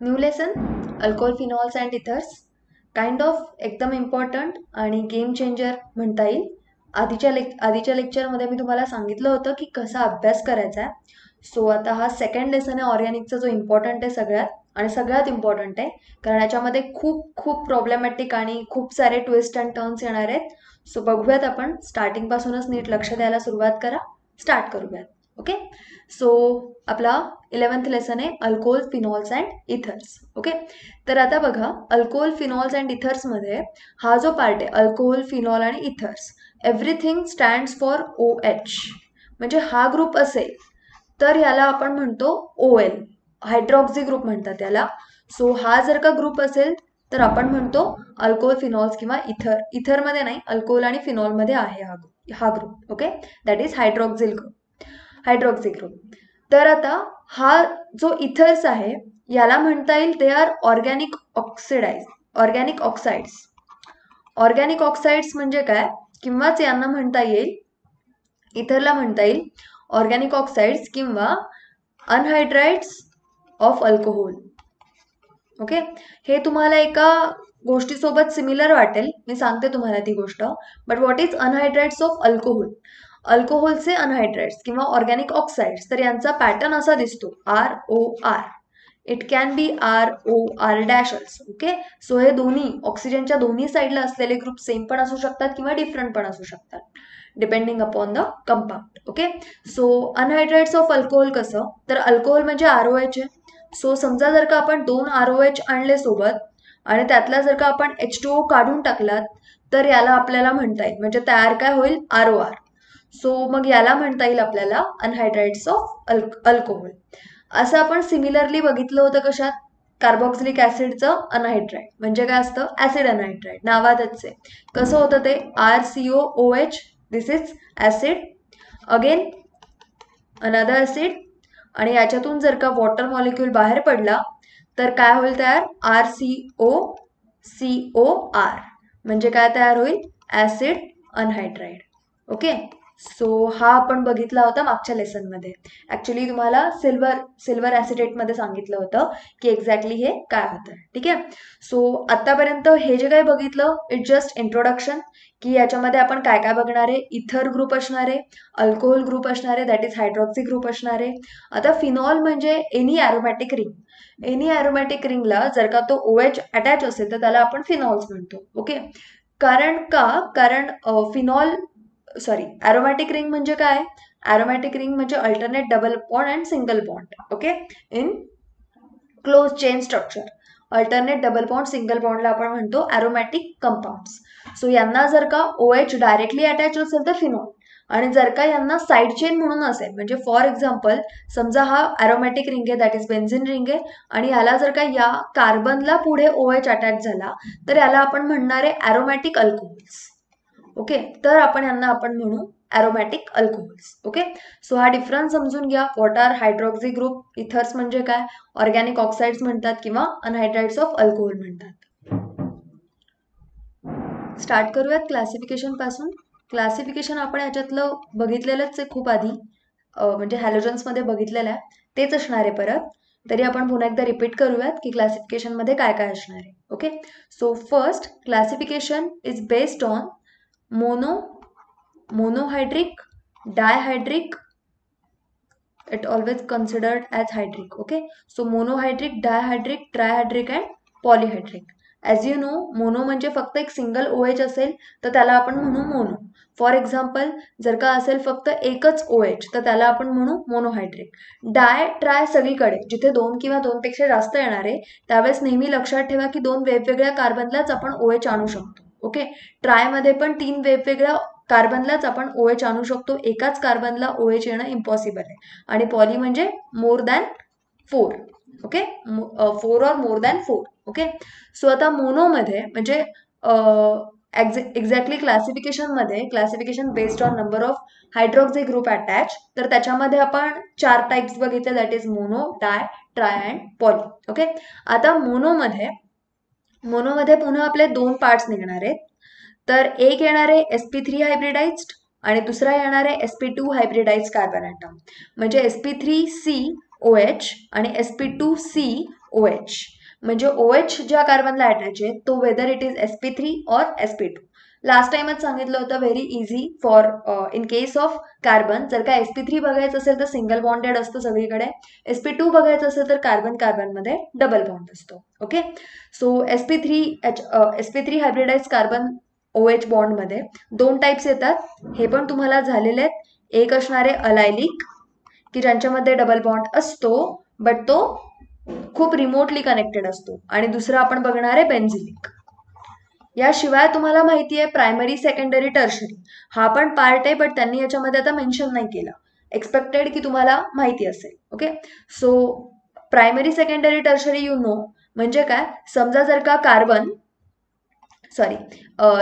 New lesson alcohol phenols and ethers kind of एकदम important आणि game changer म्हणता येईल. आधीच्या लेक् आधीच्या लेक्चरमध्ये मी तुम्हाला सांगितलं होतं की कसा अभ्यास करायचा आहे. सो आता हा सेकंड लेसन आहे ऑर्गॅनिकचा जो इम्पॉर्टंट आहे सगळ्यात आणि सगळ्यात इम्पॉर्टंट आहे. कारण याच्यामध्ये खूप खूप प्रॉब्लेमॅटिक आणि खूप सारे ट्विस्ट अँड टर्न्स येणार आहेत. सो बघूयात आपण. स्टार्टिंगपासूनच नीट लक्ष द्यायला सुरुवात करा. स्टार्ट करूयात. ओके? सो आपला इलेवन्थ लेसन आहे alcohol phenols and ethers okay? तर आता बघा अल्कोहोल फिनॉल्स अँड इथर्समध्ये हा जो पार्ट आहे अल्कोहोल फिनॉल आणि ethers everything stands for O H म्हणजे हा ग्रुप असेल तर याला आपण म्हणतो ओ एल हायड्रॉक्झी ग्रुप म्हणतात याला. सो हा जर का ग्रुप असेल तर आपण म्हणतो अल्कोहोल फिनॉल्स किंवा इथर इथरमध्ये नाही अल्कोहोल आणि फिनॉलमध्ये आहे हा हा group okay? That is hydroxyl group hydroxy group तर आता हा जो इथर्स आहे याला म्हणता येईल they are organic oxidise organic oxides organic oxides म्हणजे काय? किंवाच यांना म्हणता येईल इथरला म्हणता येईल ऑर्गॅनिक ऑक्साइड्स किंवा अनहायड्राइड्स ऑफ अल्कोहोल ओके हे तुम्हाला एका गोष्टीसोबत सिमिलर वाटेल. मी सांगते तुम्हाला ती गोष्ट. But what is anhydrides of alcohol अल्कोहोलचे अनहायड्राइड्स किंवा ऑर्गॅनिक ऑक्साइड्स तर यांचा पॅटर्न असा दिसतो R O R it can be R O R dash also okay so हे दोन्ही ऑक्सिजनच्या दोन्ही साईडला असलेले ग्रुप सेम पण असू शकतात किंवा डिफरंट पण असू शकतात depending upon the compound okay so anhydrides of alcohol कसं? तर अल्कोहोल म्हणजे आर ओ एच आहे. सो समजा जर का आपण दोन आर ओ एच आणले सोबत आणि त्यातला जर का आपण एच टू ओ काढून टाकलात तर याला आपल्याला म्हणता येईल म्हणजे तयार काय होईल? आर ओ आर सो मग याला म्हणता येईल आपल्याला अनहायड्राइड्स ऑफ अल्क अल्कोहोल असं आपण सिमिलरली बघितलं होतं कशात? कार्बॉक्सिलिक ॲसिडचं अनहायड्राइड म्हणजे काय असतं? ॲसिड अनहायड्राइड नावातच आहे. कसं होतं ते? R C O O H this is acid again another acid आणि याच्यातून जर का वॉटर मॉलिक्यूल बाहेर पडला तर काय होईल तयार? R C O C O R म्हणजे काय तयार होईल? ॲसिड अनहायड्राइड ओके सो हा आपण बघितला होता मागच्या लेसनमध्ये ॲक्च्युली तुम्हाला सिल्वर सिल्वर ॲसिडेटमध्ये सांगितलं होतं की एक्झॅक्टली हे काय होतं. ठीक आहे? सो आत्तापर्यंत हे जे काही बघितलं इट जस्ट इंट्रोडक्शन की याच्यामध्ये आपण काय काय बघणार आहे? इथर ग्रुप असणारे अल्कोहोल ग्रुप असणारे दॅट इज हायड्रॉक्सी ग्रुप असणारे आता फिनॉल म्हणजे any aromatic ring any aromatic रिंगला जर का तो ओ एच अटॅच असेल तर त्याला आपण फिनॉल्स म्हणतो. ओके कारण का? कारण फिनॉल सॉरी ॲरोमॅटिक रिंग म्हणजे काय? ॲरोमॅटिक रिंग म्हणजे alternate double bond and single bond okay in close chain structure alternate double bond single बॉन्डला आपण म्हणतो ॲरोमॅटिक कंपाऊंड्स सो यांना जर का ओ एच डायरेक्टली अटॅच असेल तर फिनॉल आणि जर का यांना साईड चेन म्हणून असेल म्हणजे फॉर एक्झाम्पल समजा हा ॲरोमॅटिक रिंग आहे दॅट इज बेन्झिन रिंग आहे आणि याला जर का या कार्बनला पुढे ओ एच अटॅच झाला तर याला आपण म्हणणार आहे ॲरोमॅटिक अल्कोहोल्स ओके? तर आपण यांना आपण म्हणू ॲरोमॅटिक अल्कोहोल्स ओके? सो हा डिफरन्स समजून घ्या. What are hydroxy group ethers म्हणजे काय? ऑर्गॅनिक ऑक्साइड्स म्हणतात किंवा अनहायड्राइड्स ऑफ अल्कोहोल म्हणतात. स्टार्ट करूयात क्लासिफिकेशनपासून. क्लासिफिकेशन आपण याच्यातलं बघितलेलंच आहे खूप आधी. म्हणजे हॅलोजन्समध्ये बघितलेलं आहे. तेच असणार आहे परत. तरी आपण पुन्हा एकदा रिपीट करूयात की क्लासिफिकेशनमध्ये काय काय असणार आहे. Okay? So first classification is based on mono monohydric dihydric it always considered as hydric okay? So monohydric dihydric trihydric and polyhydric. As you know mono म्हणजे फक्त एक सिंगल ओ एच असेल तर त्याला आपण म्हणू मोनो. फॉर एक्झाम्पल जर का असेल फक्त एकच ओ एच तर त्याला आपण म्हणू मोनोहायड्रिक डाय ट्राय सगळीकडे जिथे दोन किंवा दोनपेक्षा जास्त येणार आहे त्यावेळेस नेहमी लक्षात ठेवा की दोन वेगवेगळ्या कार्बनलाच आपण ओ एच आणू शकतो. ओके? ट्रायमध्ये पण तीन वेगवेगळ्या कार्बनलाच आपण ओ एच आणू शकतो. एकाच कार्बनला ओ एच येणं इम्पॉसिबल आहे. आणि पॉली म्हणजे more than four okay? Four or more than four okay? So आता मोनोमध्ये म्हणजे exactly क्लासिफिकेशनमध्ये classification based on number of hydroxy group attach तर त्याच्यामध्ये आपण चार टाईप्स बघितले. That is mono di tri and poly okay? आता मोनोमध्ये मोनोमध्ये पुन्हा आपले दोन पार्ट्स निघणार आहेत. तर एक येणार आहे एस पी थ्री हायब्रिडाइज्ड आणि दुसरा येणार आहे S P two hybridise carbon atom म्हणजे S P three C O H आणि S P two C O H म्हणजे ओ एच ज्या कार्बनला अटॅच आहे तो whether it is S P three or S P two last टाइमच सांगितलं होतं very easy for in case of carbon जर का एस पी थ्री बघायचं असेल तर सिंगल बॉन्डेड असतं सगळीकडे. एस पी टू बघायचं असेल तर कार्बन कार्बनमध्ये डबल बॉन्ड असतो. Okay so S P three H S P three hybridise carbon O H बॉन्डमध्ये दोन टाईप्स येतात. हे पण तुम्हाला झालेले आहेत. एक असणारे अलायलिक की ज्यांच्यामध्ये डबल बॉन्ड असतो बट तो खूप रिमोटली कनेक्टेड असतो. आणि दुसरा आपण बघणार आहे बेन्झिलिक याशिवाय तुम्हाला माहिती आहे प्रायमरी सेकंडरी टर्शरी हा पण पार्ट आहे बट त्यांनी याच्यामध्ये आता मेन्शन नाही केलं. एक्सपेक्टेड की तुम्हाला माहिती असेल okay so primary secondary tertiary you know म्हणजे काय? समजा जर का कार्बन सॉरी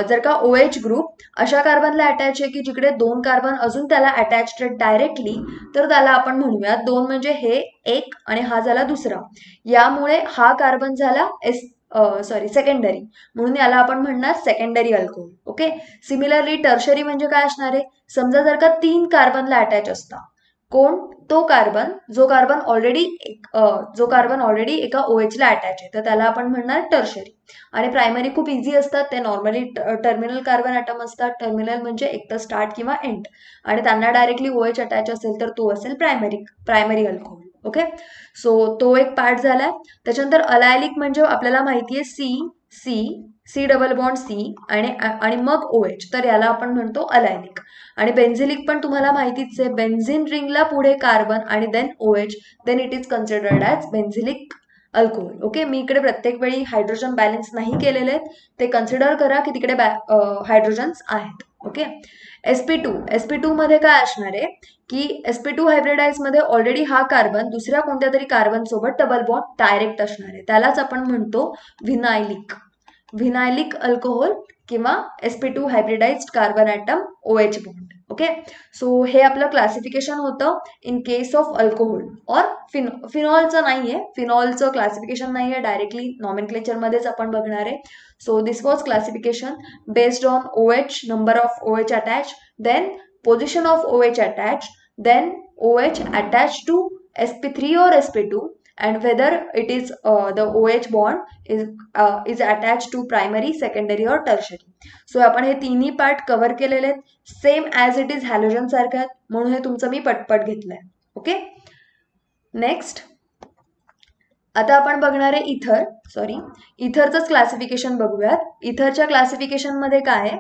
जर का ओ एच ग्रुप अशा कार्बनला अटॅच आहे की जिकडे दोन कार्बन अजून त्याला अटॅच डायरेक्टली तर त्याला आपण म्हणूया दोन म्हणजे हे एक आणि हा झाला दुसरा. यामुळे हा कार्बन झाला एस सॉरी सेकंडरी म्हणून याला आपण म्हणणार secondary alcohol okay similarly tertiary म्हणजे काय असणार आहे? समजा जर का तीन कार्बनला अटॅच असता कोण? तो कार्बन जो कार्बन ऑलरेडी जो कार्बन ऑलरेडी एका ओ ला अटॅच आहे. तर त्याला आपण म्हणणार टर्शरी आणि प्रायमरी खूप इझी असतात. ते नॉर्मली टर्मिनल कार्बन ॲटम असतात. टर्मिनल म्हणजे एक तर स्टार्ट किंवा एंड आणि त्यांना डायरेक्टली ओ एच अटॅच असेल तर तो असेल primary primary alcohol okay? So तो एक पार्ट झालाय. त्याच्यानंतर अलायलिक म्हणजे आपल्याला माहिती आहे C C C double bond C आणि आणि मग ओ एच तर याला आपण म्हणतो अलायलिक आणि बेन्झिलिक पण तुम्हाला माहितीच आहे. बेन्झिन रिंगला पुढे कार्बन आणि then O H then it is considered as benzylic alcohol okay मी इकडे प्रत्येक वेळी हायड्रोजन बॅलन्स नाही केलेले आहेत. ते कन्सिडर करा की तिकडे हायड्रोजन्स आहेत. Okay S P two S P मध्ये काय असणार आहे? की एस पी टू मध्ये ऑलरेडी हा कार्बन दुसऱ्या कोणत्या तरी कार्बन सोबत डबल बॉन्ड डायरेक्ट असणार आहे. त्यालाच आपण म्हणतो व्हिनायलिक व्हिनायलिक अल्कोहोल किंवा S P two hybridise carbon atom O H bond okay so हे आपलं क्लासिफिकेशन होतं इन केस ऑफ अल्कोहोल और फिन फिनॉलचं नाही आहे फिनॉलचं क्लासिफिकेशन नाही आहे डायरेक्टली नॉमिन क्लेचरमध्येच आपण बघणार आहे. So this was classification based on O H number of O H attach then position of O H attach then O H attach to S P three और S P two and whether it is uh, the OH bond is uh, is attached to primary, secondary or tertiary. So आपण हे तिन्ही part cover केलेले आहेत. Same as it is halogen सारखे आहेत. म्हणून हे तुमचं मी पटपट घेतलंय. ओके नेक्स्ट आता आपण बघणार आहे इथर सॉरी इथरचंच क्लासिफिकेशन बघूयात. इथरच्या क्लासिफिकेशनमध्ये काय आहे?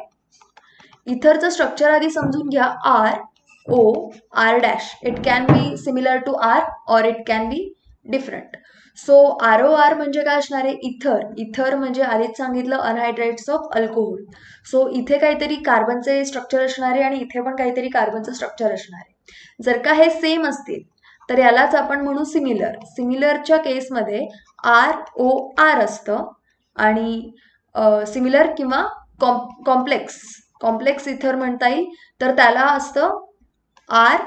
इथरचं स्ट्रक्चर आधी समजून घ्या R O R dash it can be similar to R or it can be different so R O R म्हणजे काय असणार आहे? इथर. इथर म्हणजे आधीच सांगितलं अनहायड्रेट्स ऑफ अल्कोहोल सो इथे काहीतरी कार्बनचे स्ट्रक्चर असणार आहे आणि इथे पण काहीतरी कार्बनचं स्ट्रक्चर असणार आहे. जर का हे सेम असतील तर यालाच आपण म्हणू सिमिलर सिमिलरच्या केसमध्ये आर ओ आर असतं आणि सिमिलर किंवा कॉम कॉम्प्लेक्स कॉम्प्लेक्स इथर म्हणता येईल. तर त्याला असतं आर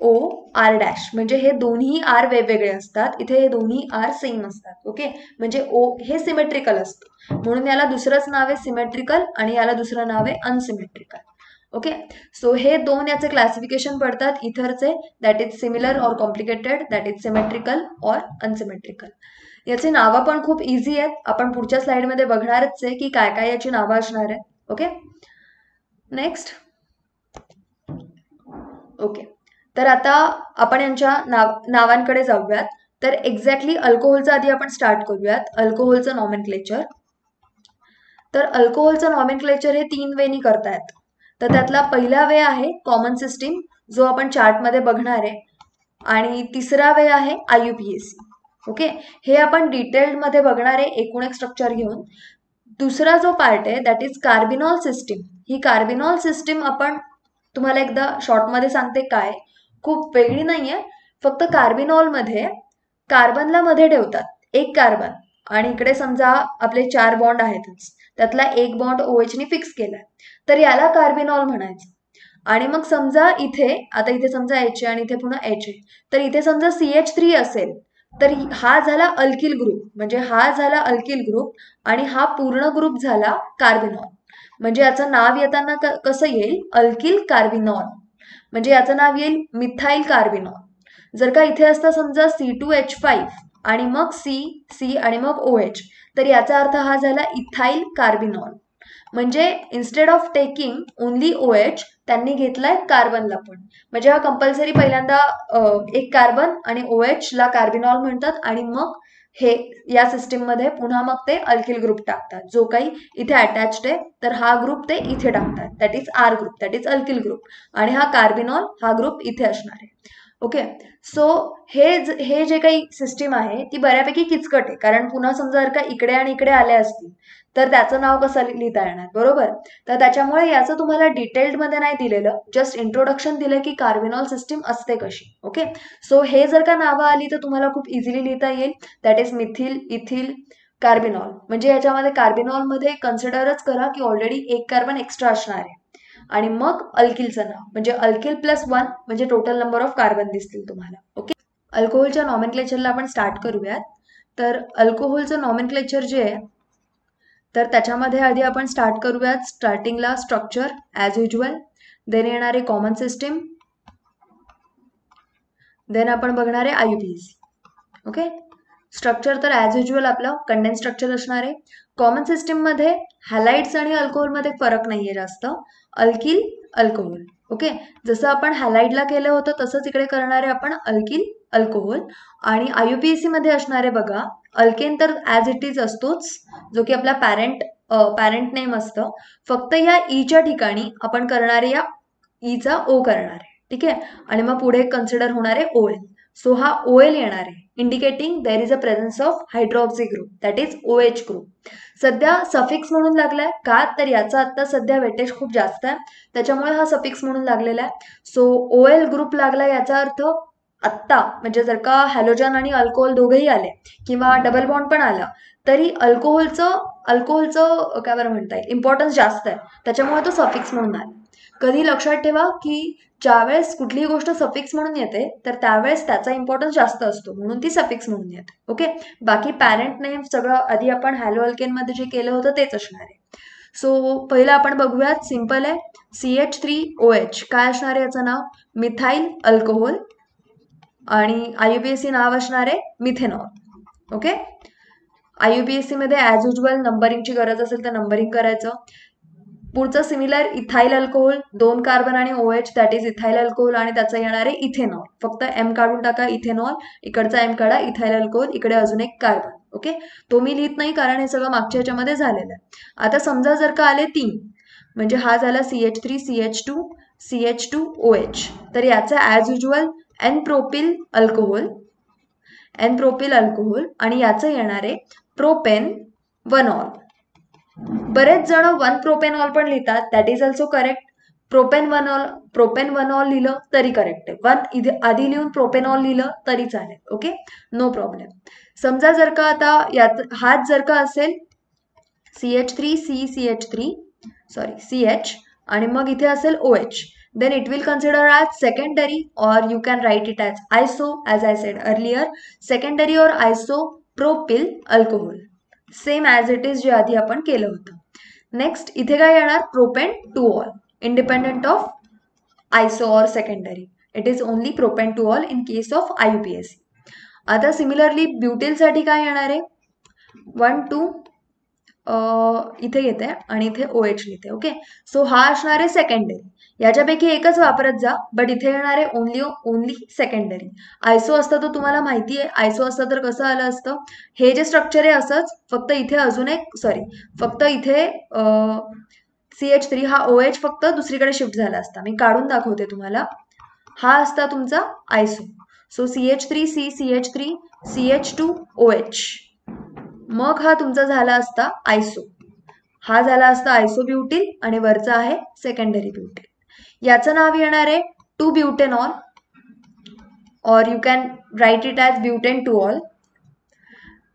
ओ आर डॅश म्हणजे हे दोन्ही आर वेगवेगळे असतात. इथे हे दोन्ही आर सेम असतात. ओके म्हणजे ओ हे सिमेट्रिकल असतं. म्हणून याला दुसरंच नाव आहे सिमेट्रिकल आणि याला दुसरं नाव आहे अनसिमेट्रिकल ओके सो हे दोन याचे क्लासिफिकेशन पडतात. इथरचे that is similar or complicated that is symmetrical or unsymmetrical याचे नावं पण खूप इझी आहेत. आपण पुढच्या स्लाइडमध्ये बघणारच आहे की काय काय याची नावं असणार आहेत. ओके नेक्स्ट ओके तर आता आपण यांच्या नाव नावांकडे जाऊयात. तर एक्झॅक्टली अल्कोहोलचं आधी आपण स्टार्ट करूयात. अल्कोहोलचं नॉमेन क्लेचर तर अल्कोहोलचं नॉमेन क्लेचर हे तीन वेनी करतायत. तर त्यातला पहिला वे आहे कॉमन सिस्टीम जो आपण चार्टमध्ये बघणार आहे. आणि तिसरा वे आहे I U P S C okay हे आपण डिटेल्डमध्ये बघणार आहे एकूण एक स्ट्रक्चर घेऊन. दुसरा जो पार्ट आहे दॅट इज कार्बिनॉल सिस्टीम ही कार्बिनॉल सिस्टीम आपण तुम्हाला एकदा शॉर्टमध्ये सांगते काय. खूप वेगळी नाही आहे फक्त कार्बिनॉलमध्ये कार्बनला मध्ये ठेवतात. एक कार्बन आणि इकडे समजा आपले चार बॉन्ड आहेतच. त्यातला एक बॉन्ड ओएचनी फिक्स केला तर याला कार्बिनॉल म्हणायचं. आणि मग समजा इथे आता इथे समजा एच आहे आणि इथे पुन्हा एच आहे. तर इथे समजा सी एच थ्री असेल तर हा झाला अल्किल ग्रुप म्हणजे हा झाला अल्किल ग्रुप आणि हा पूर्ण ग्रुप झाला कार्बिनॉल. म्हणजे याचं नाव येताना कसं येईल? अल्किल कार्बिनॉल म्हणजे याचं नाव येईल मिथाईल कार्बिनॉल जर का इथे असता समजा सी टू एच फाईव्ह आणि मग सी सी आणि मग ओ एच तर याचा अर्थ हा झाला इथाईल कार्बिनॉल म्हणजे instead of taking only O H त्यांनी घेतलाय कार्बनला पण. म्हणजे हा कंपल्सरी पहिल्यांदा एक कार्बन आणि ओ एचला कार्बिनॉल म्हणतात आणि मग हे या सिस्टीममध्ये पुन्हा मग ते अल्किल ग्रुप टाकतात. जो काही इथे अटॅच्ड आहे तर हा ग्रुप ते इथे टाकतात. That is R group that is alkyl group आणि हा कार्बिनॉल हा ग्रुप इथे असणार आहे. ओके सो हे हे जे काही सिस्टीम आहे ती बऱ्यापैकी किचकट आहे. कारण पुन्हा समजा जर का इकडे आणि इकडे आले असतील तर त्याचं नाव कसं लिहिता येणार? बरोबर? तर त्याच्यामुळे याचं तुम्हाला डिटेल्डमध्ये नाही दिलेलं. जस्ट इंट्रोडक्शन दिलं की कार्बिनॉल सिस्टीम असते कशी. ओके सो हे जर का नावं आली तर तुम्हाला खूप इझिली लिहिता येईल. That is methyl ethyl carbinol म्हणजे याच्यामध्ये कार्बिनॉलमध्ये कन्सिडरच करा की ऑलरेडी एक कार्बन एक्स्ट्रा असणार आहे. आणि मग अल्किलचं नाव. म्हणजे अल्किल प्लस वन म्हणजे टोटल नंबर ऑफ कार्बन दिसतील तुम्हाला. ओके अल्कोहोलच्या नॉमेन आपण स्टार्ट करूयात. तर अल्कोहोलचं नॉमेन जे आहे तर त्याच्यामध्ये आधी आपण स्टार्ट करूयात. स्टार्टिंगला स्ट्रक्चर ॲज युजल देन येणारे कॉमन सिस्टीम देन आपण बघणारे आय यू ओके स्ट्रक्चर तर ॲज युजल आपलं. कंडेन्स स्ट्रक्चर असणार आहे. कॉमन सिस्टीममध्ये हॅलाइड्स आणि अल्कोहोलमध्ये फरक नाही आहे जास्त. अल्किल अल्कोहोल ओके जसं आपण हॅलाइडला केलं होतं तसंच इकडे करणार आहे आपण अल्किल अल्कोहोल आणि आय यू पी एस सीमध्ये असणारे बघा अल्केन तर ॲज इट इज असतोच जो की आपला पॅरेंट पॅरेंट नेम असतं. फक्त या ईच्या e ठिकाणी आपण करणारे या e ईचा ओ करणार. आहे ठीक? आहे आणि मग पुढे कन्सिडर होणारे ओ एल सो हा ओ एल येणार आहे. Indicating there is a presence of hydroxy group that is O H group सध्या सफिक्स म्हणून लागलाय. का? तर याचा आता सध्या वेटेज खूप जास्त आहे. त्याच्यामुळे हा सफिक्स म्हणून लागलेला आहे. सो ओ एल ग्रुप लागला याचा अर्थ आत्ता म्हणजे जर का हॅलोजन आणि अल्कोहोल दोघेही आले किंवा डबल बॉन्ड पण आला तरी अल्कोहोलचं अल्कोहोलचं काय बरं म्हणता येईल इम्पॉर्टन्स जास्त आहे. त्याच्यामुळे तो सफिक्स म्हणून आला. कधी लक्षात ठेवा की ज्यावेळेस कुठलीही गोष्ट सफिक्स म्हणून येते तर त्यावेळेस त्याचा इम्पॉर्टन्स जास्त असतो. म्हणून ती सफिक्स म्हणून येते. ओके बाकी पॅरेंट नेम सगळं आधी आपण हॅलो अल्केनमध्ये जे केलं होतं तेच असणार आहे. सो पहिलं आपण बघूयात. सिंपल आहे. C H three O H काय असणार आहे याचं नाव? मिथाईल अल्कोहोल आणि I U P S C नाव असणार आहे methanol okay I U P S सीमध्ये ॲज युजल नंबरिंगची गरज असेल तर नंबरिंग करायचं. पुढचं सिमिलर इथाईल अल्कोहोल दोन कार्बन आणि O H that is ethyl alcohol आणि त्याचं येणार आहे इथेनॉल फक्त एम काढून टाका इथेनॉल इकडचा एम काढा इथाईल अल्कोहोल इकडे अजून एक कार्बन ओके तो मी लिहित नाही कारण हे सगळं मागच्या ह्याच्यामध्ये झालेलं आहे. आता समजा जर का आले तीन म्हणजे हा झाला C H three C H two C H two O H तर याचा as usual N propyl alcohol N propyl alcohol आणि याचं येणार आहे प्रोपेन वनॉल बरेच जण वन प्रोपेनॉल पण लिहितात. That is also correct propane one ol propane one ol लिहिलं तरी करेक्ट आहे. वन इथे आधी लिहून प्रोपेनॉल लिहिलं तरी चालेल. ओके नो प्रॉब्लेम समजा जर का आता यात हाच जर का असेल C H three C C H three sorry C H आणि मग इथे असेल O H then it will consider as secondary or you can write it as iso as I said earlier secondary or iso propyl alcohol same as it is जे आधी आपण केलं होतं. Next इथे काय येणार? Propane two ol independent of iso or secondary it is only propane two ol in case of I U P S C आता similarly ब्युटेलसाठी काय येणार आहे? वन टू इथे घेते आणि इथे ओ एच लिहिते ओके सो हा असणार आहे सेकंडरी याच्यापैकी एकच वापरत जा बट इथे येणार आहे ओनली ओनली सेकंडरी आयसो असतं तर तुम्हाला माहिती आहे आयसो असतं तर कसं आलं असतं? हे जे स्ट्रक्चर आहे असंच फक्त इथे अजून एक सॉरी फक्त इथे सी एच थ्री हा ओ एच फक्त दुसरीकडे शिफ्ट झाला असता. मी काढून दाखवते तुम्हाला. हा असता तुमचा iso so C H three C C H three C H two O H मग हा तुमचा झाला असता आयसो हा झाला असता आयसो ब्युटील आणि वरचा आहे सेकंडरी ब्युटील याचं नाव येणार आहे two butanol or you can write it as butane two ol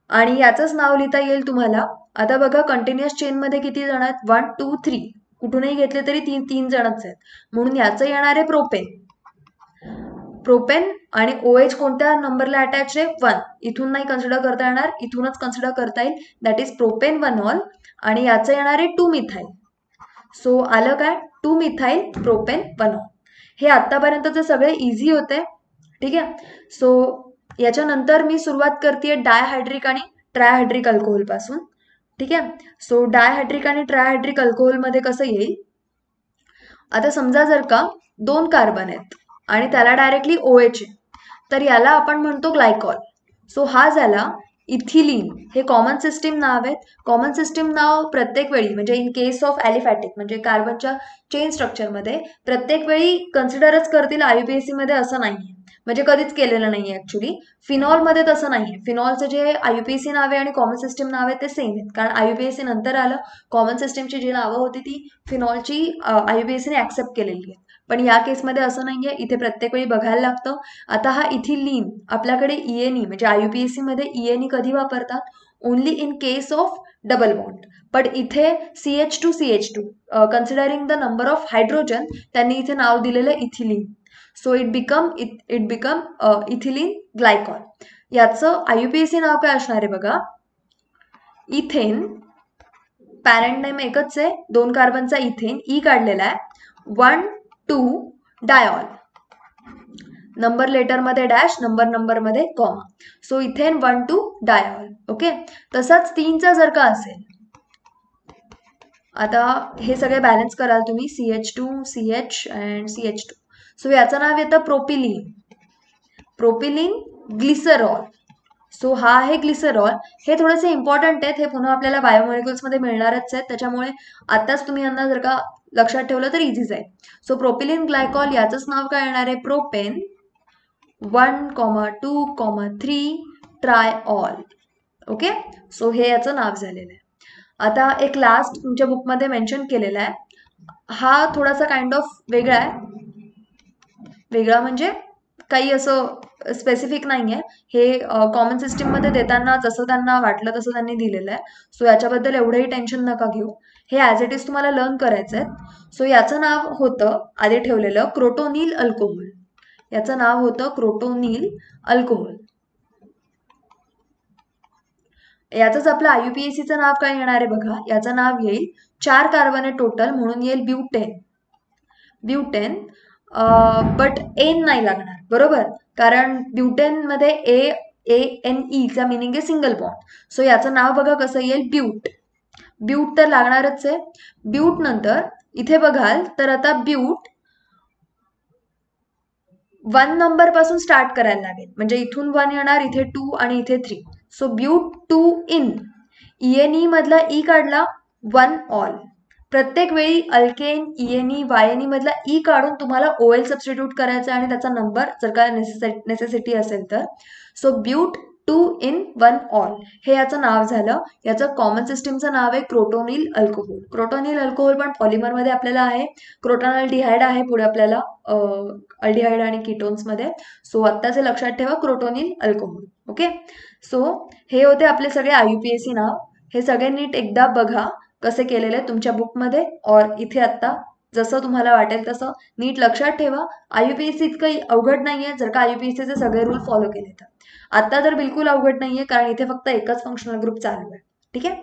आणि याचंच नाव लिहिता येईल तुम्हाला. आता बघा कंटिन्युअस चेनमध्ये किती जण आहेत? वन टू थ्री कुठूनही घेतले तरी तीन तीन जणच आहेत. म्हणून याचं येणार आहे प्रोपेन प्रोपेन आणि ओ एच कोणत्या नंबरला अटॅच आहे? वन इथून नाही कन्सिडर करता येणार. इथूनच कन्सिडर करता येईल. That is propane one ol आणि याचं येणार आहे टू मिथाईल सो आलं काय? टू मिथाईल प्रोपेन बनॉन हे आत्तापर्यंतचे सगळे इझी होते ठीक आहे? सो याच्यानंतर मी सुरुवात करते डायहायड्रिक आणि ट्रायहायड्रिक अल्कोहोलपासून. ठीक आहे? सो डायहायड्रिक आणि ट्रायहायड्रिक अल्कोहोलमध्ये कसं येईल? आता समजा जर का दोन कार्बन आहेत आणि त्याला डायरेक्टली ओ एच आहे तर याला आपण म्हणतो ग्लायकॉल सो हा झाला इथिलीन. हे कॉमन सिस्टीम नाव आहेत. कॉमन सिस्टीम नाव प्रत्येक वेळी म्हणजे इन केस ऑफ ॲलिफॅटिक म्हणजे कार्बनच्या चेन स्ट्रक्चरमध्ये प्रत्येक वेळी कन्सिडरच करतील आय पी एस सीमध्ये असं नाही म्हणजे कधीच केलेलं नाही आहे ॲक्च्युली फिनॉलमध्ये तसं नाही आहे फिनॉलचं जे आय पी एस सी नाव आहे आणि कॉमन सिस्टीम नाव आहे ते सेम आहेत. कारण आय पी एस सी नंतर आलं कॉमन सिस्टीमची जी नावं होती ती फिनॉलची आय पी एस सीने ॲक्सेप्ट केलेली आहे पण या केसमध्ये असं नाही आहे इथे प्रत्येक वेळी बघायला लागतं. आता हा इथिलीन आपल्याकडे ईएनई म्हणजे आय पी एस सीमध्ये ईएनई कधी वापरतात? Only in case of double bond पण इथे C H two C H two considering the number of hydrogen त्यांनी इथे नाव दिलेलं ethylene so it become it it become ethylene glycol याचं आय पी एस सी नाव काय असणार आहे बघा? इथेन पॅरेंट नेम एकच आहे दोन कार्बनचा इथेन ई काढलेला आहे. वन टू डायॉल नंबर लेटरमध्ये डॅश नंबर नंबरमध्ये comma so ethane one two diol okay तसाच तीनचा जर का असेल आता हे सगळे बॅलन्स कराल तुम्ही C H two C H and C H two so याचं नाव येतं प्रोपिलिन प्रोपिलिन ग्लिसरॉल सो हा आहे ग्लिसरॉल हे थोडेसे इम्पॉर्टंट आहेत हे पुन्हा आपल्याला बायोमॉलिक्युल्समध्ये मिळणारच आहेत. त्याच्यामुळे आताच तुम्ही यांना जर का लक्षात ठेवलं तर इझीच आहे सो प्रोपिलिन ग्लायकॉल याचंच नाव काय येणार आहे? Propane one comma two comma three triol okay so हे याचं नाव झालेलं आहे. आता एक लास्ट तुमच्या बुकमध्ये मेन्शन केलेला आहे. हा थोडासा काइंड ऑफ वेगळा आहे. वेगळा म्हणजे काही असं स्पेसिफिक नाही आहे हे कॉमन सिस्टीममध्ये देताना जसं त्यांना वाटलं तसं त्यांनी दिलेलं आहे. सो याच्याबद्दल एवढंही टेन्शन नका घेऊ. हे ॲज इट इज तुम्हाला लर्न करायचं आहे सो याचं नाव होतं आधी ठेवलेलं क्रोटोनिल अल्कोहोल याचं नाव होतं क्रोटोनिल अल्कोहोल याचंच आपलं आय यू पी एस सीचं नाव काय येणार आहे बघा. याचं नाव येईल चार कार्बन आहे टोटल म्हणून येईल ब्युटेन ब्युटेन बट एन नाही लागणार. बरोबर? कारण ब्युटेनमध्ये ए ए एन ईचा मिनिंग आहे सिंगल बॉन्ड सो याचं नाव बघा कसं येईल ब्यूट ब्यूट तर लागणारच आहे. ब्यूट नंतर इथे बघाल तर आता ब्यूट वन नंबरपासून स्टार्ट करायला लागेल. म्हणजे इथून वन येणार इथे टू आणि इथे three. So but two ene. N E मधला ई काढला वन ऑल. प्रत्येक वेळी अल्केन इएनई वायएनई मधला ई काढून तुम्हाला ओ एल सबस्टिट्यूट करायचा आणि त्याचा नंबर जर का नेसेसिटी असेल तर. So but two ene one ol हे याचं नाव झालं. याचं कॉमन सिस्टीमचं नाव आहे क्रोटोनिल अल्कोहोल क्रोटोनिल अल्कोहोल पण पॉलिमरमध्ये आपल्याला आहे. क्रोटोनल अल्डिहायड आहे पुढे आपल्याला अल्डिहायड आणि किटोन्समध्ये सो आत्ताचे लक्षात ठेवा क्रोटोनिल अल्कोहोल ओके सो हे होते आपले सगळे I U P S C नाव. हे सगळे नीट एकदा बघा कसे केलेले तुमच्या बुकमध्ये और इथे आत्ता जसं तुम्हाला वाटेल तसं नीट लक्षात ठेवा. I U P S C इतकं अवघड नाही आहे जर का आय यू पी एस सीचे सगळे रूल फॉलो केले तर. आता तर बिलकुल अवघड नाहीये कारण इथे फक्त एकच फंक्शनल ग्रुप चालू आहे. ठीक आहे?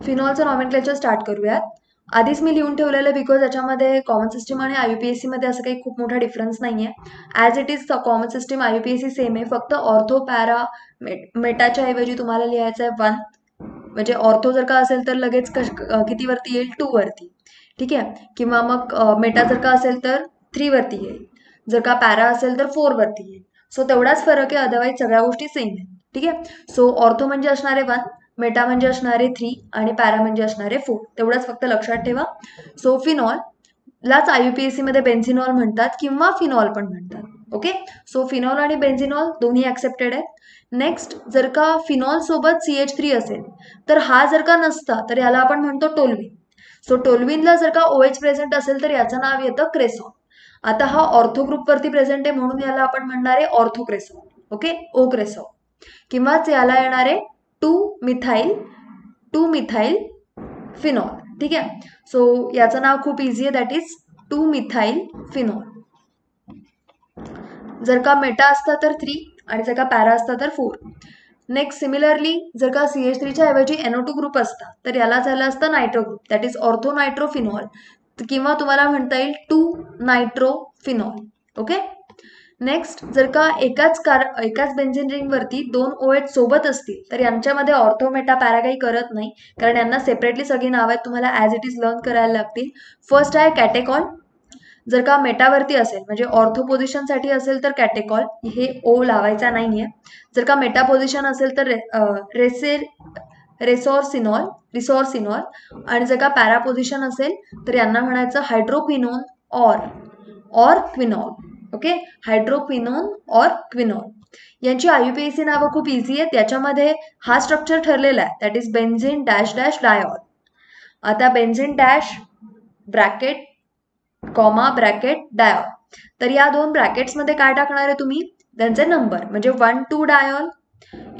फिनॉलचं नॉमेनक्लेचर स्टार्ट करूयात. आधीच मी लिहून ठेवलेलं बिकॉज याच्यामध्ये कॉमन सिस्टीम आणि आय यू पी एस सीमध्ये असं काही खूप मोठा डिफरन्स नाही आहे as it is common system I U P S C same आहे. फक्त ऑर्थो पॅरा मेटाच्या ऐवजी तुम्हाला लिहायचं आहे वन म्हणजे ऑर्थो जर का असेल तर लगेच कश कितीवरती येईल? टू वरती. ठीक आहे? किंवा मग मेटा जर का असेल तर थ्रीवरती येईल. जर का पॅरा असेल तर फोरवरती येईल. सो तेवढाच फरक आहे अदरवाईज सगळ्या गोष्टी सेम आहेत. ठीक आहे? सो ऑर्थो म्हणजे असणारे वन मेटा म्हणजे असणारे थ्री आणि पॅरा म्हणजे असणारे फोर तेवढाच फक्त लक्षात ठेवा. सो फिनॉल लाच आय यू पी एस सीमध्ये बेन्झिनॉल म्हणतात किंवा फिनॉल पण म्हणतात. ओके सो फिनॉल आणि बेन्झिनॉल दोन्ही ॲक्सेप्टेड आहेत. नेक्स्ट जर का फिनॉल सोबत सी एच थ्री असेल तर हा जर का नसता तर याला आपण म्हणतो टोलवी. सो टोलविनला जर का ओ एच प्रेझेंट असेल तर याचं नाव येतं क्रेसॉन आता हा ऑर्थो ग्रुपवरती प्रेझेंट आहे म्हणून याला आपण म्हणणार आहे ऑर्थो क्रेसॉन ओके ओ क्रेसॉन किंवाच याला येणार आहे two methyl two methyl phenol ठीक आहे? सो याचं नाव खूप इझी आहे. That is two methyl phenol जर का मेटा असता तर थ्री आणि जर का पॅरा असता तर फोर नेक्स्ट सिमिलरली जर का सी एच थ्रीच्या ऐवजी एनओ टू ग्रुप असता तर याला झालं असतं nitro group that is ortho nitrophenol किंवा तुम्हाला म्हणता येईल टू नायट्रोफिनॉल ओके नेक्स्ट जर का एकाच कार एकाच बेंझिन रिंगवरती दोन ओएच सोबत असतील तर यांच्यामध्ये ऑर्थोमेटा पॅरा काही करत नाही. कारण यांना सेपरेटली सगळी नाव आहेत तुम्हाला ॲज इट इज लर्न करायला लागतील. फर्स्ट आहे कॅटेकॉल जर का मेटावरती असेल म्हणजे ऑर्थो पोझिशनसाठी असेल तर कॅटेकॉल हे ओ लावायचा नाही आहे जर का मेटा पोझिशन असेल तर रेसेर रेसॉर्सिनॉल रिसॉर्सिनॉल आणि जर का पॅरा पोझिशन असेल तर यांना म्हणायचं hydroquinone or or quinol okay hydroquinone or quinol यांची I U P S C नावं खूप इझी आहेत. त्याच्यामध्ये हा स्ट्रक्चर ठरलेला आहे. That is benzene dash dash diol आता benzene dash bracket comma bracket diol. तर या दोन ब्रॅकेट्समध्ये काय टाकणार आहे तुम्ही? त्यांचे नंबर म्हणजे one two diol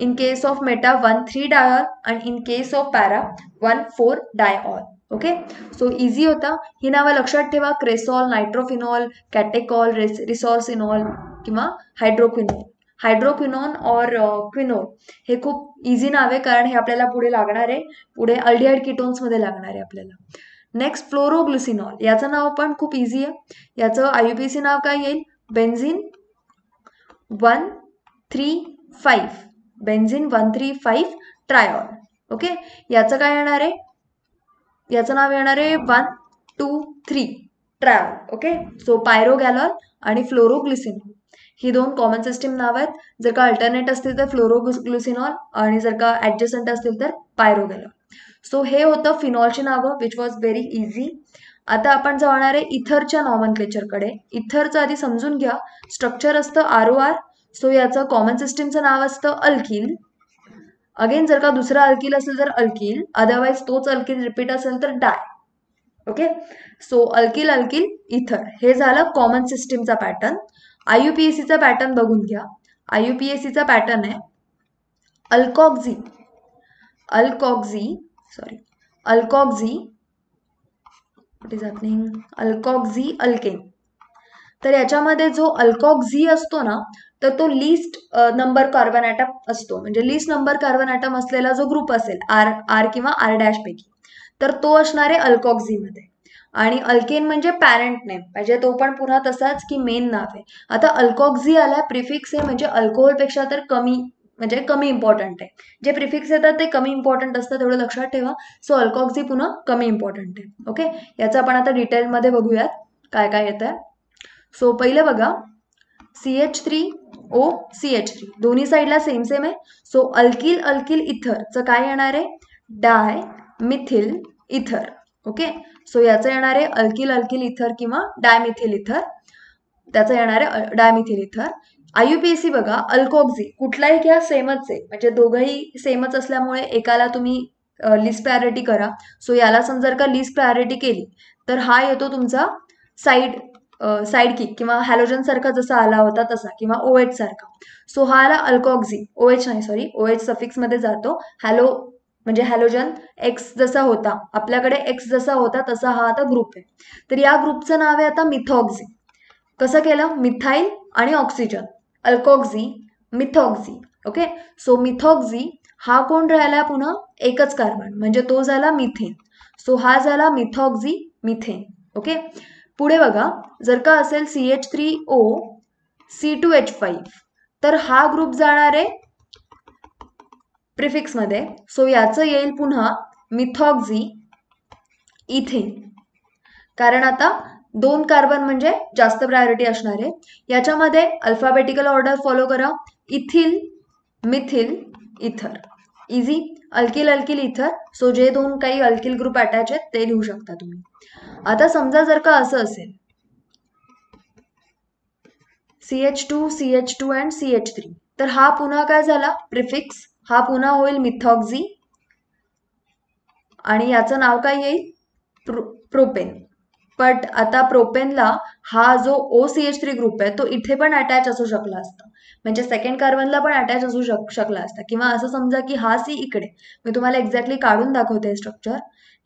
in case of meta one three diol आणि in case of para one four diol okay? So easy होता. ही नावं लक्षात ठेवा. क्रेसॉल नायट्रोफिनॉल कॅटेकॉल रेस रिसॉर्सिनॉल किंवा हायड्रोक्विनॉल. हायड्रोक्विनॉन और क्विनोल हे खूप इझी नावे कारण हे आपल्याला पुढे लागणार आहे. पुढे अल्डिहाइड किटोन्समध्ये लागणार आहे आपल्याला. नेक्स्ट फ्लोरोग्लुसिनॉल याचं नाव पण खूप इझी आहे. याचं आय यू पी सी नाव काय येईल? Benzene one three five benzene one three five triol okay याचं काय येणार आहे? याचं नाव येणार आहे one two three trial okay so pyrogallol आणि फ्लोरोग्लिसिनॉल ही दोन कॉमन सिस्टीम नाव आहेत. जर का अल्टरनेट असतील तर फ्लोरोग्लुसिनॉल आणि जर का ॲडजस्टंट असतील तर पायरोगॅलॉल सो हे होतं फिनॉलची नावं विच वॉज व्हेरी इझी आता आपण जाणार आहे इथरच्या नॉमन क्लेचरकडे इथरचं आधी समजून घ्या. स्ट्रक्चर असतं आर ओ आर सो याचं कॉमन सिस्टीमचं नाव असतं अल्किल अगेन जर का दुसरा अल्किल असेल तर अल्किल अदरवाईज तोच अल्किल रिपीट असेल तर di okay so alkyl alkyl ether हे झालं कॉमन सिस्टीमचा pattern I U P S सीचा पॅटर्न बघून घ्या. आय यू पी एस सीचा पॅटर्न आहे alkoxy alkoxy sorry alkoxy what is happening alkoxy alkane तर याच्यामध्ये जो अल्कॉक्झी असतो ना तर तो लिस्ट नंबर कार्बन ॲटम असतो. म्हणजे लिस्ट नंबर कार्बन ॲटम असलेला जो ग्रुप असेल आर आर किंवा आर डॅश पैकी तर तो असणार आहे अल्कॉक्झीमध्ये आणि अल्केन म्हणजे पॅरेंट नेम म्हणजे तो पण पुन्हा तसाच की मेन नाव आहे. आता अल्कॉक्झी आला प्रिफिक्स आहे म्हणजे अल्कोहोलपेक्षा तर कमी म्हणजे कमी इम्पॉर्टंट आहे. जे प्रिफिक्स येतात ते कमी इम्पॉर्टंट असतं तेवढं लक्षात ठेवा. सो अल्कॉक्झी पुन्हा कमी इम्पॉर्टंट आहे. ओके याचं आपण आता डिटेलमध्ये बघूयात काय काय येतं आहे सो पहिलं बघा. C H three O C H three दोन्ही साईडला सेम सेम आहे. सो अल्किल अल्किल इथरचं काय येणार आहे? डाय मिथिल इथर ओके सो याचं येणार आहे अल्किल अल्किल इथर किंवा डायमिथिल इथर त्याचं येणार आहे डायमिथिल इथर आय बघा अल्कोक्झी कुठलाही घ्या सेमच आहे म्हणजे दोघंही सेमच असल्यामुळे एकाला तुम्ही लिस्ट प्रायोरिटी करा. सो याला समजा जर का लिस्ट प्रायोरिटी केली तर हा येतो तुमचा साईड साईड किक किंवा हॅलोजन सारखा जसा आला होता तसा किंवा ओ एच सारखा. सो हा आला अल्कोक्झी ओ एच नाही सॉरी ओ एच सफिक्समध्ये जातो. हॅलो म्हणजे हॅलोजन एक्स जसा होता आपल्याकडे एक्स जसा होता तसा हा आता ग्रुप आहे. तर या ग्रुपचं नाव आहे आता मिथॉक्झी कसं केलं? मिथाईल आणि oxygen alkoxy methoxy okay so methoxy हा कोण राहिला पुन्हा? एकच कार्बन म्हणजे तो झाला मिथेन सो हा झाला मिथॉक्झी मिथेन ओके पुढे बघा जर का असेल C H three O C two H five तर हा ग्रुप जाणार आहे प्रिफिक्समध्ये सो याचं येईल पुन्हा मिथॉक्झी इथेन कारण आता दोन कार्बन म्हणजे जास्त प्रायोरिटी असणार आहे. याच्यामध्ये अल्फाबेटिकल ऑर्डर फॉलो करा. Ethyl methyl ether. Easy alkyl alkyl ether. So जे दोन काही अल्किल ग्रुप अटॅच आहेत ते लिहू शकता तुम्ही. आता समजा जर का असं असेल. C H two C H two and C H three तर हा पुन्हा काय झाला? प्रिफिक्स हा पुन्हा होईल मिथॉक्झी आणि याचं नाव काय येईल? प्रो प्रोपेन बट आता प्रोपेनला हा जो O C H three group आहे तो इथे पण अटॅच असू शकला असता. म्हणजे सेकंड कार्बनला पण अटॅच असू शक शकला असता. किंवा असं समजा की हा सी इकडे. मी तुम्हाला एक्झॅक्टली काढून दाखवते स्ट्रक्चर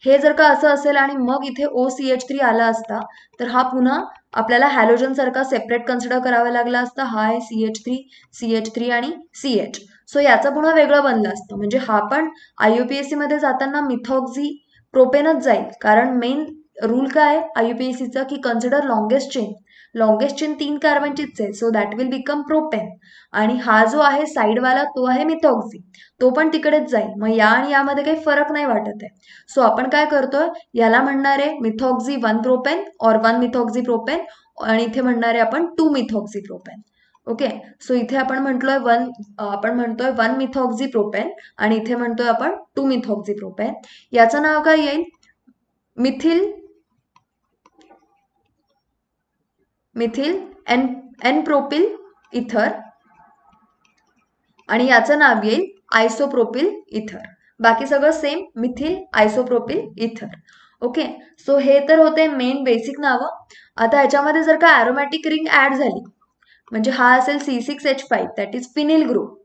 हे जर का असं असेल आणि मग इथे ओ सी एच थ्री आला असता तर हा पुन्हा आपल्याला हॅलोजन सारखा सेपरेट कन्सिडर करावा लागला असता. हा आहे C H three C H three आणि सी एच सो याचं पुन्हा वेगळं बनलं असतं. म्हणजे हा पण आय यू पी एस सीमध्ये जाताना मिथॉक्झी प्रोपेनच जाईल. कारण मेन रूल काय? आयुपीएसीचा की consider longest chain longest chain तीन कार्बनचीच आहे so that will become propane आणि हा जो आहे साईडवाला तो आहे मिथॉक्झी तो पण तिकडेच जाईल. मग या आणि यामध्ये काही फरक नाही वाटत आहे. सो आपण काय करतोय? याला म्हणणार आहे methoxy one propane or one methoxy propane आणि इथे म्हणणार आहे आपण two methoxy propane okay so इथे आपण म्हटलोय वन आपण म्हणतोय वन मिथॉक्झी प्रोपेन आणि इथे म्हणतोय आपण टू मिथॉक्झी प्रोपेन याचं नाव काय येईल? Methyl methyl N n propyl ether. आणि याचं नाव येईल आयसोप्रोपिल इथर. बाकी सगळं same methyl isopropyl ether. Okay so हे तर होते मेन बेसिक नावं. आता ह्याच्यामध्ये जर का ॲरोमॅटिक रिंग ऍड झाली म्हणजे हा असेल C six H five that is phenyl group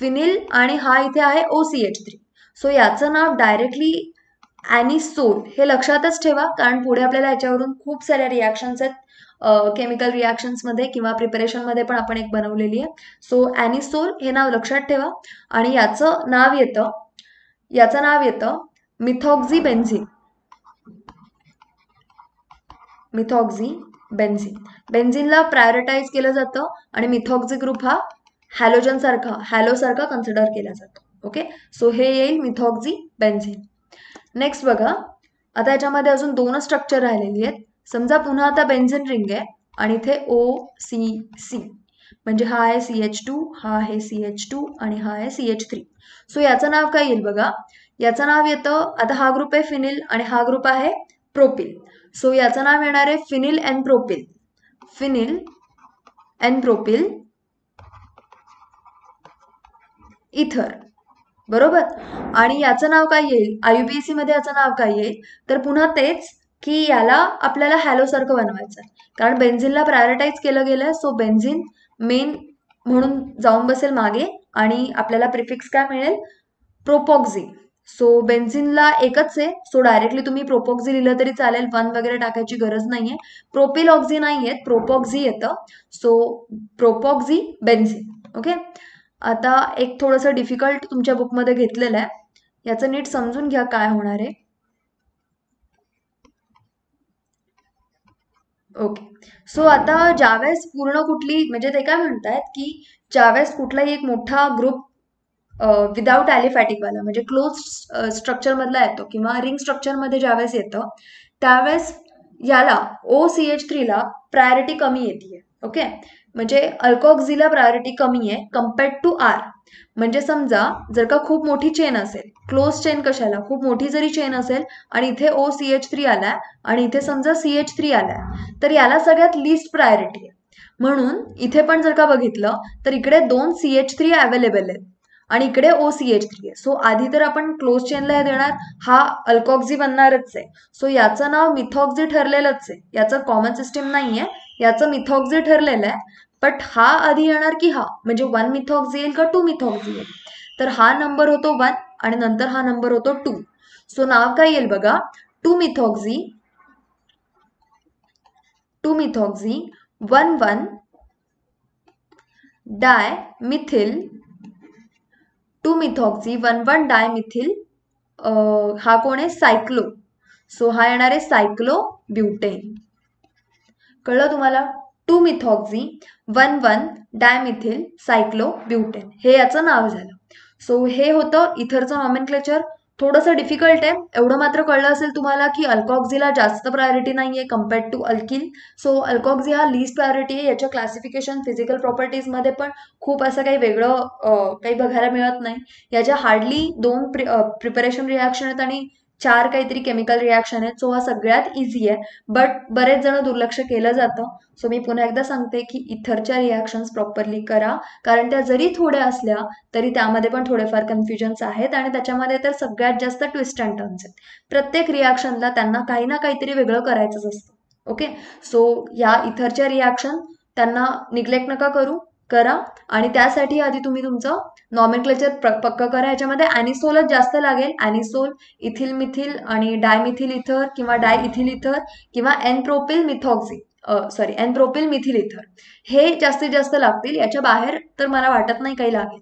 phenyl आणि हा इथे आहे O C H three so याचं नाव डायरेक्टली ॲनिसोल हे लक्षातच ठेवा कारण पुढे आपल्याला याच्यावरून खूप साऱ्या रिॲक्शन्स आहेत. केमिकल रिॲक्शन्समध्ये किंवा प्रिपरेशनमध्ये पण आपण एक बनवलेली आहे. सो ॲनिसोल हे नाव लक्षात ठेवा. आणि याचं नाव येतं याचं नाव येतं मिथॉक्झी बेन्झिन मिथॉक्झी बेन्झिन बेन्झिनला प्रायोरिटाईज केलं जातं आणि मिथॉक्झी ग्रुप हा हॅलोजन सारखा हॅलो सारखा कन्सिडर केला जातो. ओके सो हे येईल मिथॉक्झी बेन्झिन नेक्स्ट बघा. आता याच्यामध्ये अजून दोनच स्ट्रक्चर राहिलेली आहेत. समजा पुन्हा आता बेन्झिन रिंग आहे आणि इथे ओ सी सी म्हणजे हा आहे सी एच टू हा आहे सी एच टू आणि हा आहे सी एच थ्री सो याचं नाव काय येईल बघा? याचं नाव येतं आता हा ग्रुप आहे फिनिल आणि हा ग्रुप आहे प्रोपिल सो याचं नाव येणार आहे phenyl and propyl phenyl and propyl ether बरोबर? आणि याचं नाव काय येईल? आयुबीएसी मध्ये याचं नाव काय येईल? तर पुन्हा तेच की याला आपल्याला हॅलोसारखं बनवायचं आहे. कारण बेन्झिनला प्रायोरिटाईज केलं गेलं सो बेन्झिन मेन म्हणून जाऊन बसेल मागे आणि आपल्याला प्रिफिक्स काय मिळेल? प्रोपॉक्झी सो बेन्झिनला एकच आहे. सो डायरेक्टली तुम्ही प्रोपॉक्झी लिहिलं तरी चालेल. वन वगैरे टाकायची गरज नाही आहे प्रोपिल नाही आहेत प्रोपॉक्झी येतं. So प्रोपॉक्झी benzene. ओके आता एक थोडंसं डिफिकल्ट तुमच्या बुकमध्ये घेतलेलं आहे. याचं नीट समजून घ्या काय होणार आहे. ओके सो आता ज्यावेळेस पूर्ण कुठली म्हणजे ते काय म्हणतायत की ज्यावेळेस कुठलाही एक मोठा ग्रुप विदाऊट ॲलिफॅटिकवाला म्हणजे क्लोज स्ट्रक्चरमधला येतो किंवा रिंग स्ट्रक्चरमध्ये ज्यावेळेस येतं त्यावेळेस याला ओ सी एच थ्रीला प्रायोरिटी कमी येते ओके? म्हणजे अल्कॉक्झीला प्रायोरिटी कमी आहे कम्पेअर्ड टू आर म्हणजे समजा जर का खूप मोठी चेन असेल क्लोज चेन कशाला? खूप मोठी जरी चेन असेल आणि इथे ओ सी एच थ्री आलाय आणि इथे समजा सी एच थ्री आलाय तर याला सगळ्यात लिस्ट प्रायोरिटी आहे. म्हणून इथे पण जर का बघितलं तर इकडे दोन सी एच थ्री अवेलेबल आहेत. आणि इकडे ओ सी एच थ्री आहे. सो आधी तर आपण क्लोज चेनला देणार. हा अल्कॉक्झी बनणारच आहे. सो याचं नाव मिथॉक्झी ठरलेलंच आहे. याचं कॉमन सिस्टीम नाही आहे याचं मिथॉक्झी ठरलेलं आहे. बट हा आधी येणार की हा? म्हणजे वन मिथॉक्झी येईल का टू मिथॉक्झी येईल? तर हा नंबर होतो वन आणि नंतर हा नंबर होतो टू सो नाव काय येईल बघा? Two methoxy two methoxy one one dimethyl two methoxy one one dimethyl हा कोण आहे? सायक्लो. सो हा येणार आहे सायक्लो ब्युटेन कळलं तुम्हाला? Two methoxy one one dimethyl cyclobutane हे याचं नाव झालं. सो हे होतं इथरचं नॉमेनक्लेचर थोडंसं डिफिकल्ट आहे. एवढं मात्र कळलं असेल तुम्हाला की अल्कॉक्झीला जास्त प्रायोरिटी नाही आहे compared to alkyl so alkoxy हा लीस्ट प्रायोरिटी आहे. याच्या क्लासिफिकेशन फिजिकल प्रॉपर्टीजमध्ये पण खूप असं काही वेगळं काही बघायला मिळत नाही. याच्या हार्डली दोन प्रि प्रिपरेशन रिॲक्शन आहेत आणि चार काहीतरी केमिकल रिॲक्शन आहेत. सो हा सगळ्यात इझी आहे. बट बरेच जण दुर्लक्ष केलं जातं. सो मी पुन्हा एकदा सांगते की इथरच्या रिॲक्शन्स प्रॉपरली करा. कारण त्या जरी थोड्या असल्या तरी त्यामध्ये पण थोडेफार कन्फ्युजन्स आहेत आणि त्याच्यामध्ये तर सगळ्यात जास्त ट्विस्ट अँड टर्न्स आहेत. प्रत्येक रिॲक्शनला त्यांना काही ना काहीतरी वेगळं करायचंच असतं. ओके सो या इथरच्या रिॲक्शन त्यांना निग्लेक्ट नका करू. करा. आणि त्यासाठी आधी तुम्ही तुमचं नॉमेनक्लेचर पक्क करा. याच्यामध्ये अॅनिसोलच जास्त लागेल. अॅनिसोल इथिल मिथिल आणि डायमिथिल इथर किंवा डाय इथिल इथर किंवा n propyl methoxy sorry n propyl methyl ether हे जास्तीत जास्त लागतील. याच्या बाहेर तर मला वाटत नाही काही लागेल.